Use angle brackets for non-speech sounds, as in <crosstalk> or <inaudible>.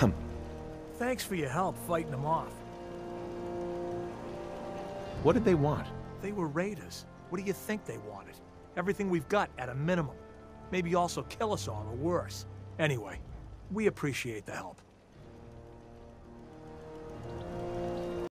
<coughs> Thanks for your help fighting them off. What did they want? They were raiders. What do you think they wanted? Everything we've got at a minimum. Maybe also kill us all or worse. Anyway, we appreciate the help.